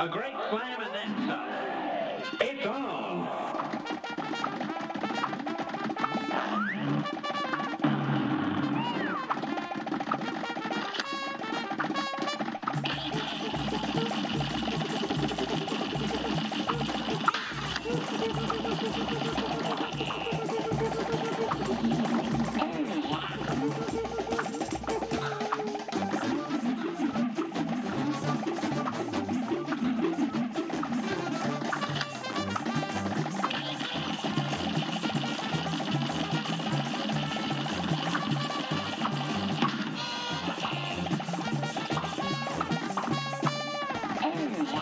A great slam and then some. It's on. Yeah.